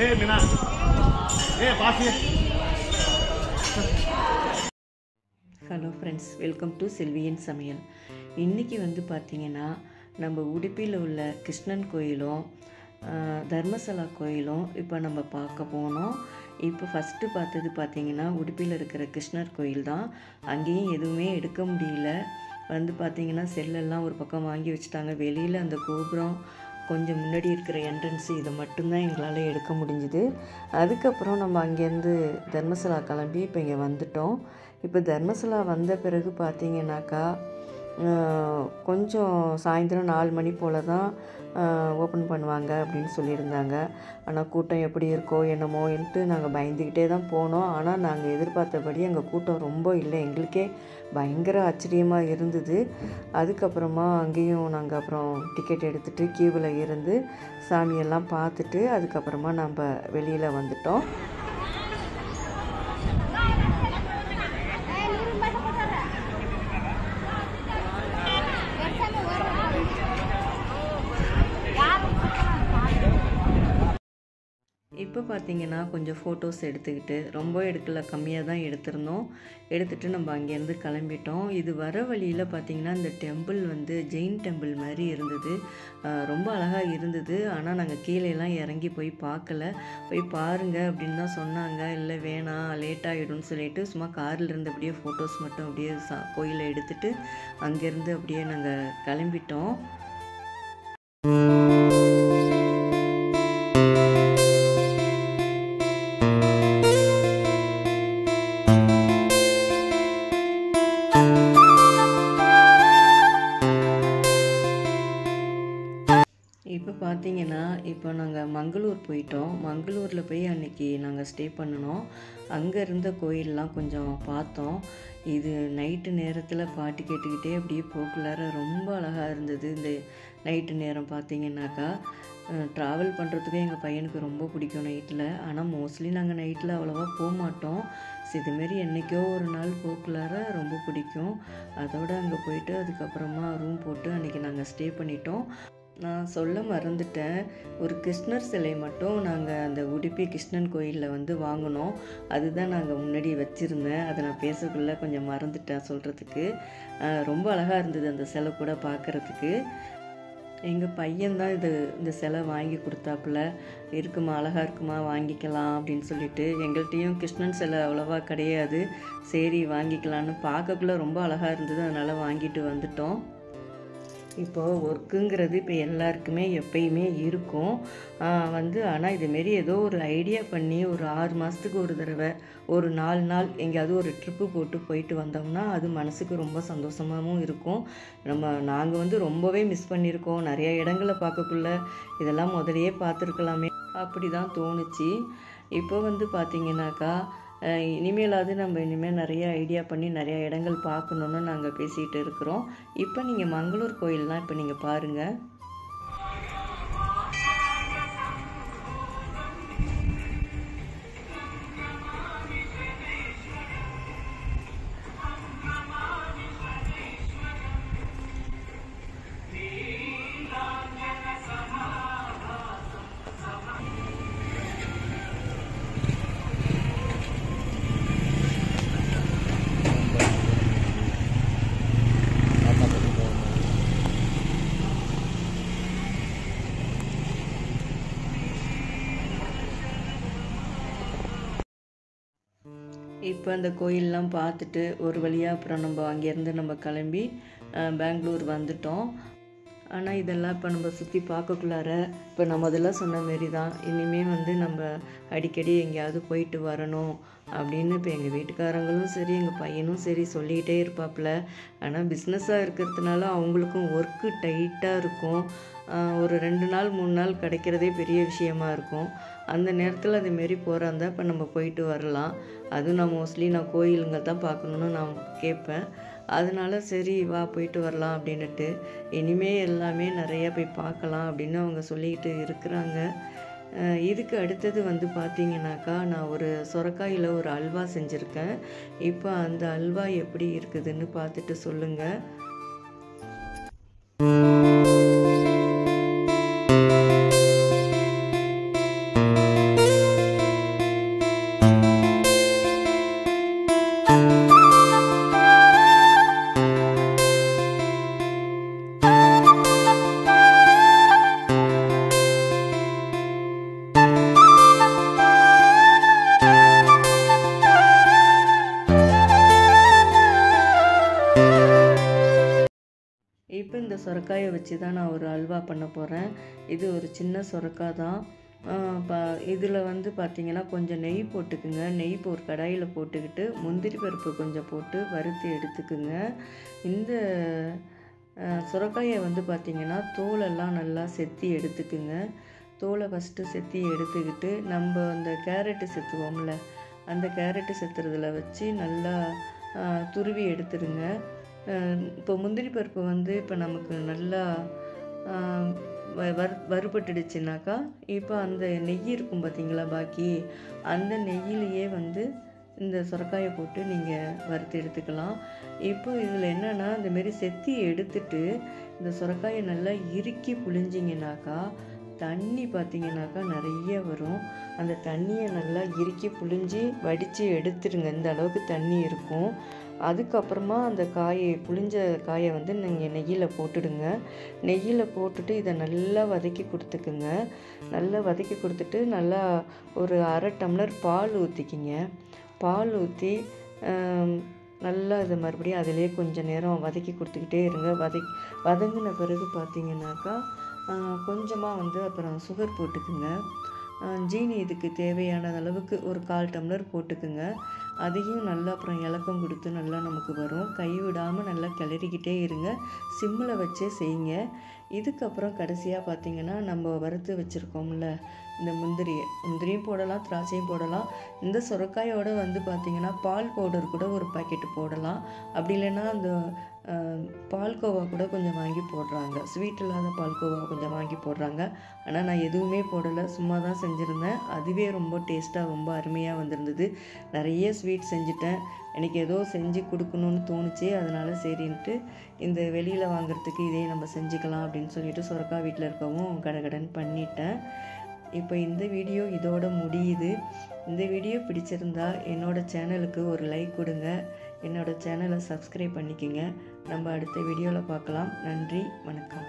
ஏ மீனா. ஏ பாசி ஹலோ ஃப்ரெண்ட்ஸ் வெல்கம் டு செல்வியின் சமையல் இன்றைக்கி வந்து பார்த்திங்கன்னா நம்ம உடுப்பியில் உள்ள கிருஷ்ணன் கோயிலும் தர்மசலா கோயிலும் இப்போ நம்ம பார்க்க போனோம். இப்போ ஃபஸ்ட்டு பார்த்தது பார்த்திங்கன்னா உடுப்பியில் இருக்கிற கிருஷ்ணர் கோயில் தான். அங்கேயும் எதுவுமே எடுக்க முடியல. வந்து பார்த்திங்கன்னா செல்லெல்லாம் ஒரு பக்கம் வாங்கி வச்சுட்டாங்க. வெளியில் அந்த கோபுரம் கொஞ்சம் முன்னாடி இருக்கிற என்ட்ரன்ஸு இதை மட்டும்தான் எங்களால் எடுக்க முடிஞ்சுது. அதுக்கப்புறம் நம்ம அங்கேருந்து தர்மசலா கிளம்பி இப்போ இங்கே வந்துட்டோம். இப்போ தர்மசலா வந்த பிறகு பார்த்தீங்கன்னாக்கா கொஞ்சம் சாயந்தரம் நாலு மணி போல் தான் ஓப்பன் பண்ணுவாங்க அப்படின்னு சொல்லியிருந்தாங்க. ஆனால் கூட்டம் எப்படி இருக்கோ என்னமோன்ட்டு நாங்கள் பயந்துக்கிட்டே தான் போனோம். ஆனால் நாங்கள் எதிர்பார்த்தபடி அங்கே கூட்டம் ரொம்ப இல்லை. எங்களுக்கே பயங்கர ஆச்சரியமாக இருந்தது. அதுக்கப்புறமா அங்கேயும் நாங்கள் அப்புறம் டிக்கெட் எடுத்துகிட்டு கியூவில் இருந்து சாமியெல்லாம் பார்த்துட்டு அதுக்கப்புறமா நம்ம வெளியில் வந்துட்டோம். இப்போ பார்த்தீங்கன்னா கொஞ்சம் ஃபோட்டோஸ் எடுத்துக்கிட்டு ரொம்ப எடுக்கல கம்மியாக தான் எடுத்திருந்தோம். எடுத்துகிட்டு நம்ம அங்கேருந்து கிளம்பிட்டோம். இது வர வழியில் பார்த்தீங்கன்னா இந்த டெம்பிள் வந்து ஜெயின் டெம்பிள் மாதிரி இருந்தது. ரொம்ப அழகாக இருந்தது. ஆனால் நாங்கள் கீழேலாம் இறங்கி போய் பார்க்கல. போய் பாருங்கள் அப்படின்னு தான் சொன்னாங்க. இல்லை வேணாம் லேட் ஆகிடும்னு சொல்லிட்டு சும்மா காரில் இருந்து அப்படியே ஃபோட்டோஸ் மட்டும் அப்படியே சா கோயிலை எடுத்துகிட்டு அங்கேருந்து அப்படியே நாங்கள் கிளம்பிட்டோம். பார்த்தீங்கன்னா இப்போ நாங்கள் மங்களூர் போயிட்டோம். மங்களூரில் போய் அன்றைக்கி நாங்கள் ஸ்டே பண்ணினோம். அங்கே இருந்த கோயிலெலாம் கொஞ்சம் பார்த்தோம். இது நைட்டு நேரத்தில் பாட்டு கேட்டுக்கிட்டே அப்படியே போக்குள்ளார ரொம்ப அழகாக இருந்தது. இந்த நைட்டு நேரம் பார்த்தீங்கன்னாக்கா ட்ராவல் பண்ணுறதுக்கு எங்கள் பையனுக்கு ரொம்ப பிடிக்கும் நைட்டில் ஆனால் மோஸ்ட்லி நாங்கள் நைட்டில் அவ்வளோவா போக மாட்டோம் ஸோ இதுமாரி என்றைக்கோ ஒரு நாள் போக்குள்ளார ரொம்ப பிடிக்கும். அதோடு அங்கே போயிட்டு அதுக்கப்புறமா ரூம் போட்டு அன்றைக்கி நாங்கள் ஸ்டே பண்ணிட்டோம். நான் சொல்ல மறந்துட்டேன். ஒரு கிருஷ்ணர் சிலை மட்டும் நாங்கள் அந்த உடுப்பி கிருஷ்ணன் கோயிலில் வந்து வாங்கினோம். அதுதான் நாங்கள் முன்னாடி வச்சுருந்தேன். அதை நான் பேசக்குள்ளே கொஞ்சம் மறந்துட்டேன் சொல்கிறதுக்கு ரொம்ப அழகாக இருந்தது அந்த சிலை கூட பார்க்குறதுக்கு எங்கள் பையன்தான் இது இந்த சிலை வாங்கி கொடுத்தாப்புல. இருக்குமா அழகாக இருக்குமா வாங்கிக்கலாம் அப்படின்னு சொல்லிட்டு. எங்கள்கிட்டயும் கிருஷ்ணன் சிலை அவ்வளோவா கிடையாது. சரி வாங்கிக்கலான்னு பார்க்கக்குள்ள ரொம்ப அழகாக இருந்தது. அதனால் வாங்கிட்டு வந்துட்டோம். இப்போது ஒர்க்குங்கிறது இப்போ எல்லாருக்குமே எப்பயுமே இருக்கும். வந்து ஆனால் இதுமாரி ஏதோ ஒரு ஐடியா பண்ணி ஒரு ஆறு மாதத்துக்கு ஒரு தடவை ஒரு நாலு நாள் எங்கேயாவது ஒரு ட்ரிப்பு போட்டு போயிட்டு வந்தோம்னா அது மனசுக்கு ரொம்ப சந்தோஷமாகவும் இருக்கும். நம்ம நாங்கள் வந்து ரொம்பவே மிஸ் பண்ணியிருக்கோம். நிறைய இடங்களை பார்க்கக்குள்ள இதெல்லாம் முதலையே பார்த்துருக்கலாமே. அப்படி தான் தோணுச்சு. இப்போ வந்து பார்த்தீங்கன்னாக்கா இனிமேலாவது நம்ம இனிமேல் நிறைய ஐடியா பண்ணி நிறைய இடங்கள் பார்க்கணுன்னு நாங்கள் பேசிகிட்டு இருக்கிறோம். இப்போ நீங்கள் மங்களூர் கோயில்லாம் இப்போ நீங்கள் பாருங்கள் இப்போ அந்த கோயிலெலாம் பார்த்துட்டு ஒரு வழியாக அப்புறம் நம்ம அங்கேருந்து நம்ம கிளம்பி பெங்களூர் வந்துட்டோம். ஆனால் இதெல்லாம் இப்போ நம்ம சுற்றி பார்க்கக்குள்ளார இப்போ நம்ம முதல்ல சொன்ன மாரி தான் இனிமேல் வந்து நம்ம அடிக்கடி எங்கேயாவது போயிட்டு வரணும் அப்படின்னு இப்போ எங்கள் வீட்டுக்காரங்களும் சரி எங்கள் பையனும் சரி சொல்லிக்கிட்டே இருப்பாப்புல. ஆனால் பிஸ்னஸாக இருக்கிறதுனால அவங்களுக்கும் ஒர்க்கு டைட்டாக இருக்கும். ஒரு ரெண்டு நாள் மூணு நாள் கிடைக்கிறதே பெரிய விஷயமா இருக்கும். அந்த நேரத்தில் அதுமாரி போகிறா இருந்தால் இப்போ நம்ம போயிட்டு வரலாம். அதுவும் நான் மோஸ்ட்லி நான் கோயிலுங்க தான் பார்க்கணுன்னு நான் கேட்பேன். அதனால சரி வா போயிட்டு வரலாம் அப்படின்னுட்டு. இனிமே எல்லாமே நிறையா போய் பார்க்கலாம் அப்படின்னு அவங்க சொல்லிக்கிட்டு இருக்கிறாங்க. இதுக்கு அடுத்தது வந்து பார்த்தீங்கன்னாக்கா நான் ஒரு சொரக்காயில் ஒரு அல்வா செஞ்சுருக்கேன். இப்போ அந்த அல்வா எப்படி இருக்குதுன்னு பார்த்துட்டு சொல்லுங்கள் சுரக்காயை வச்சு தான் நான் ஒரு அல்வா பண்ண போகிறேன் இது ஒரு சின்ன சுரக்காய் தான். ப இதில் வந்து பார்த்திங்கன்னா கொஞ்சம் நெய் போட்டுக்குங்க. நெய் இப்போ ஒரு கடாயில் போட்டுக்கிட்டு முந்திரி பருப்பு கொஞ்சம் போட்டு வறுத்து எடுத்துக்குங்க. இந்த சுரக்காயை வந்து பார்த்திங்கன்னா தோலெல்லாம் நல்லா செத்தி எடுத்துக்குங்க. தோலை ஃபஸ்ட்டு செத்தி எடுத்துக்கிட்டு நம்ம அந்த கேரட்டு செத்துவோம்ல அந்த கேரட்டு செத்துறதுல வச்சு நல்லா துருவி எடுத்துருங்க. இப்போ முந்திரி பருப்பு வந்து இப்போ நமக்கு நல்லா வறு வறுபட்டுடுச்சுனாக்கா இப்போ அந்த நெய் இருக்கும் பார்த்தீங்களா பாக்கி அந்த நெய்யிலேயே வந்து இந்த சுரக்காயை போட்டு நீங்கள் வறுத்து எடுத்துக்கலாம். இப்போ இதில் என்னென்னா இந்தமாரி செத்தி எடுத்துட்டு இந்த சுரக்காயை நல்லா இறுக்கி புழிஞ்சிங்கனாக்கா தண்ணி பார்த்திங்கனாக்கா நிறைய வரும். அந்த தண்ணியை நல்லா இறுக்கி புழிஞ்சி வடித்து எடுத்துருங்க. இந்த அளவுக்கு தண்ணி இருக்கும். அதுக்கப்புறமா அந்த காயை புளிஞ்ச காயை வந்து நீங்கள் நெய்யில் போட்டுடுங்க. நெய்யில் போட்டுட்டு இதை நல்லா வதக்கி கொடுத்துக்குங்க. நல்லா வதக்கி கொடுத்துட்டு நல்லா ஒரு அரை டம்ளர் பால் ஊற்றிக்கிங்க பால் ஊற்றி நல்லா இதை மறுபடியும் அதிலே கொஞ்சம் நேரம் வதக்கி கொடுத்துக்கிட்டே இருங்க. வதக் வதங்கின பிறகு பார்த்தீங்கன்னாக்கா கொஞ்சமாக வந்து அப்புறம் சுகர் போட்டுக்குங்க. ஜீனி இதுக்கு தேவையான அளவுக்கு ஒரு கால் டம்ளர் போட்டுக்குங்க. அதையும் நல்லா அப்புறம் இலக்கம் கொடுத்து நல்லா நமக்கு வரும். கை விடாமல் நல்லா கிளறிக்கிட்டே இருங்க. சிம்மில் வச்சே செய்யுங்க. இதுக்கப்புறம் கடைசியாக பார்த்திங்கன்னா நம்ம வறுத்து வச்சுருக்கோம்ல இந்த முந்திரி. முந்திரியும் போடலாம் திராட்சையும் போடலாம். இந்த சுரக்காயோடு வந்து பார்த்திங்கன்னா பால் பவுடர் கூட ஒரு பாக்கெட்டு போடலாம். அப்படி இல்லைன்னா அந்த பால்கோவா கூட கொஞ்சம் வாங்கி போடுறாங்க. ஸ்வீட் இல்லாத பால்கோவா கொஞ்சம் வாங்கி போடுறாங்க. ஆனால் நான் எதுவுமே போடலை. சும்மா தான் செஞ்சுருந்தேன். அதுவே ரொம்ப டேஸ்ட்டாக ரொம்ப அருமையாக வந்திருந்தது. நிறைய ஸ்வீட் செஞ்சுட்டேன். எனக்கு ஏதோ செஞ்சு கொடுக்கணுன்னு தோணுச்சு அதனால் சரின்ட்டு இந்த வெளியில் வாங்குறதுக்கு இதே நம்ம செஞ்சுக்கலாம் அப்படின்னு சொல்லிட்டு சொரக்கா வீட்டில் இருக்கவும் கடகடன் பண்ணிட்டேன். இப்போ இந்த வீடியோ இதோட முடியுது. இந்த வீடியோ பிடிச்சிருந்தா என்னோடய சேனலுக்கு ஒரு லைக் கொடுங்க. என்னோடய சேனலை சப்ஸ்கிரைப் பண்ணிக்கோங்க. நம்ம அடுத்த வீடியோவில் பார்க்கலாம். நன்றி வணக்கம்.